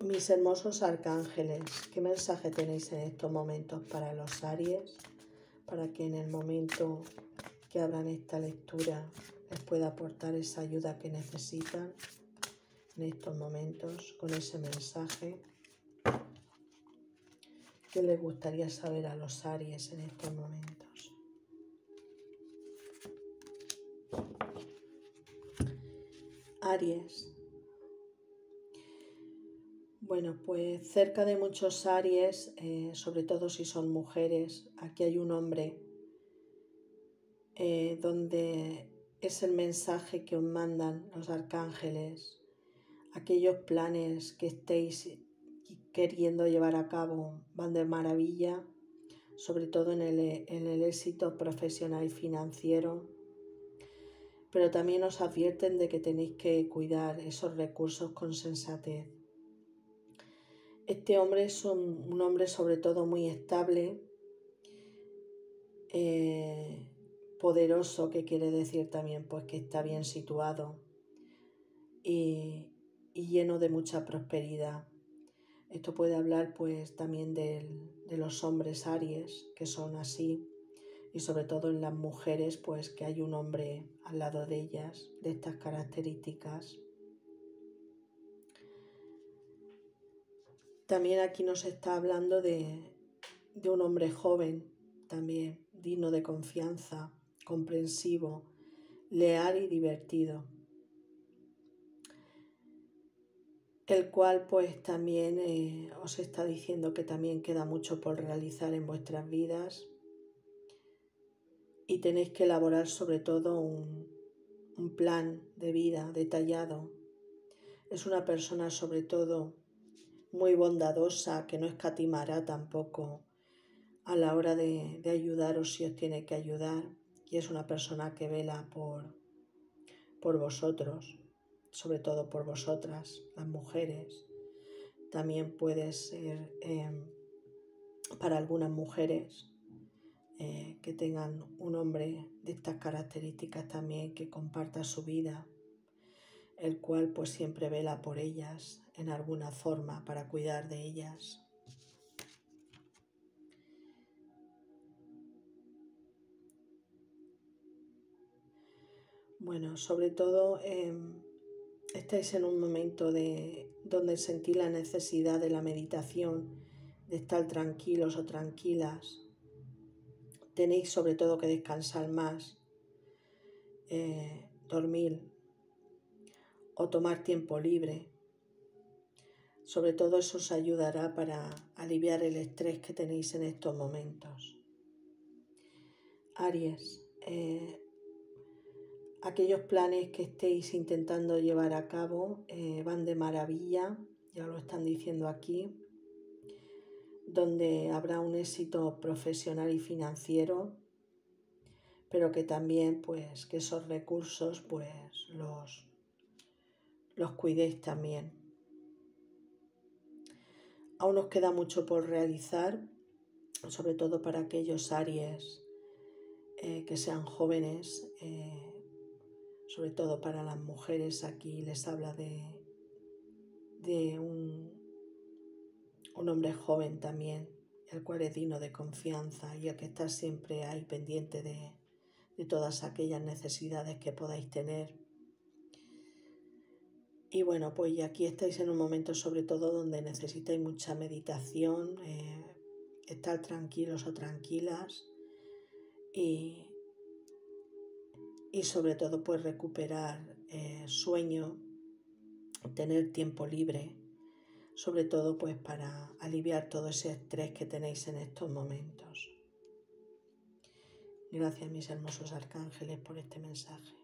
Mis hermosos arcángeles, ¿qué mensaje tenéis en estos momentos para los Aries? Para que en el momento que abran esta lectura les pueda aportar esa ayuda que necesitan en estos momentos con ese mensaje. ¿Qué les gustaría saber a los Aries en estos momentos? Aries, bueno, pues cerca de muchos Aries, eh, sobre todo si son mujeres, aquí hay un hombre eh, donde es el mensaje que os mandan los arcángeles, aquellos planes que estéis queriendo llevar a cabo van de maravilla, sobre todo en el, en el éxito profesional y financiero, pero también os advierten de que tenéis que cuidar esos recursos con sensatez este hombre es un, hombre sobre todo muy estable, eh, poderoso, que quiere decir también pues que está bien situado y, lleno de mucha prosperidad. Esto puede hablar pues también de los hombres Aries, que son así, y sobre todo en las mujeres, pues que hay un hombre al lado de ellas de estas características. También aquí nos está hablando de, un hombre joven, también digno de confianza, comprensivo, leal y divertido. el cual pues también eh, os está diciendo que también queda mucho por realizar en vuestras vidas y tenéis que elaborar sobre todo un, un plan de vida detallado. Es una persona sobre todo muy bondadosa, que no escatimará tampoco a la hora de, ayudaros si os tiene que ayudar. Y es una persona que vela por, por vosotros, sobre todo por vosotras, las mujeres. También puede ser em, para algunas mujeres eh, que tengan un hombre de estas características también que comparta su vida, el cual pues siempre vela por ellas en alguna forma para cuidar de ellas. Bueno, sobre todo em, estáis en un momento de donde sentí la necesidad de la meditación, de estar tranquilos o tranquilas. Tenéis sobre todo que descansar más, eh, dormir o tomar tiempo libre. Sobre todo eso os ayudará para aliviar el estrés que tenéis en estos momentos. Aries, eh, aquellos planes que estéis intentando llevar a cabo eh, van de maravilla, ya lo están diciendo aquí, donde habrá un éxito profesional y financiero, pero que también pues que esos recursos pues los, los cuidéis también. Aún nos queda mucho por realizar, sobre todo para aquellos Aries eh, que sean jóvenes, eh, sobre todo para las mujeres. Aquí les habla de, de un, un hombre joven también, el cual es digno de confianza y el que está siempre ahí pendiente de, de todas aquellas necesidades que podáis tener y bueno, pues aquí estáis en un momento sobre todo donde necesitáis mucha meditación, eh, estar tranquilos o tranquilas y, y sobre todo pues recuperar eh, sueño, tener tiempo libre, sobre todo pues para aliviar todo ese estrés que tenéis en estos momentos. Gracias mis hermosos arcángeles por este mensaje.